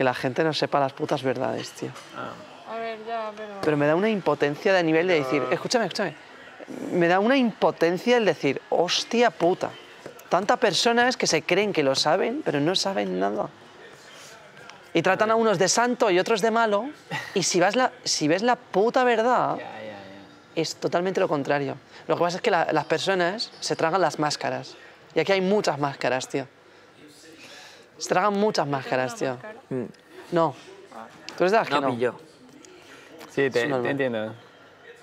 que la gente no sepa las putas verdades, tío. A ver, ya, pero... Pero me da una impotencia de nivel de decir, escúchame, escúchame, me da una impotencia el decir, hostia puta. Tantas personas que se creen que lo saben, pero no saben nada. Y tratan a unos de santo y otros de malo, y si, vas la, si ves la puta verdad, es totalmente lo contrario. Lo que pasa es que la- las personas se tragan las máscaras. Y aquí hay muchas máscaras, tío. Se tragan muchas máscaras, tío. No. Tú eres de las que No no. pilló. Sí, te, Es entiendo.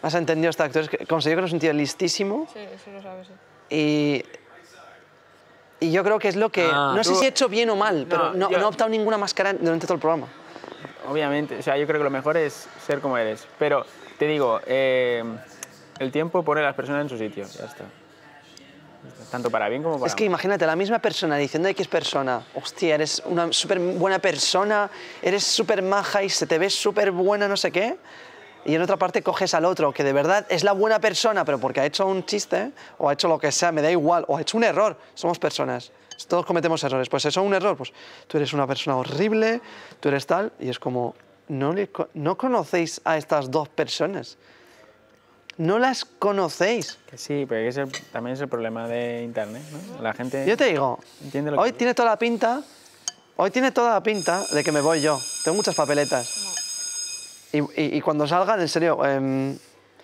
Has entendido este actor. Es que considero que eres un tío listísimo Sí, eso lo sabes, sí. y, y yo creo que es lo que... Ah, no sé si he hecho bien o mal, pero no, yo- no he optado ninguna máscara durante todo el programa. Obviamente, o sea, yo creo que lo mejor es ser como eres. Pero te digo, eh, el tiempo pone a las personas en su sitio, ya está. Tanto para bien como para Es que mal. imagínate, la misma persona diciendo X persona, hostia, eres una súper buena persona, eres súper maja y se te ve súper buena no sé qué, y en otra parte coges al otro que de verdad es la buena persona, pero porque ha hecho un chiste o ha hecho lo que sea, me da igual, o ha hecho un error, somos personas. Todos cometemos errores, pues eso es un error, pues tú eres una persona horrible, tú eres tal, y es como, no, le no conocéis a estas dos personas, no las conocéis. Que sí, pero ese también es el problema de Internet, ¿no? La gente... Yo te digo, Entiende lo que hoy tiene toda la pinta, hoy tiene toda la pinta de que me voy yo. Tengo muchas papeletas. Y, y- y cuando salgan, en serio, em,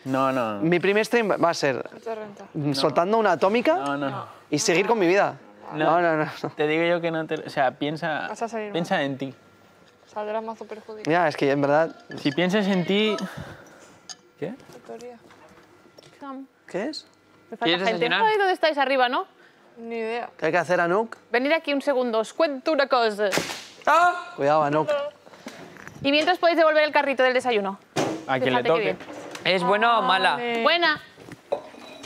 No, no. mi primer stream va a ser renta. mm, soltando una atómica No, no. y seguir con mi vida. No, no, no. no. Te digo yo que no te... O sea, piensa, Vas a salir mal. piensa en ti. Saldrás mazo perjudicado. Ya, es que en verdad... Si piensas en ti... ¿Qué? Tutoría. ¿Qué es? Me falta ¿Quieres gente. desayunar? Ay, ¿dónde estáis arriba, no? Ni idea. ¿Qué hay que hacer, Anuk? Venid aquí un segundo, os cuento una cosa. Cuidado, Anuk. Y mientras podéis devolver el carrito del desayuno. A quien le toque. ¿Es buena o mala? Buena.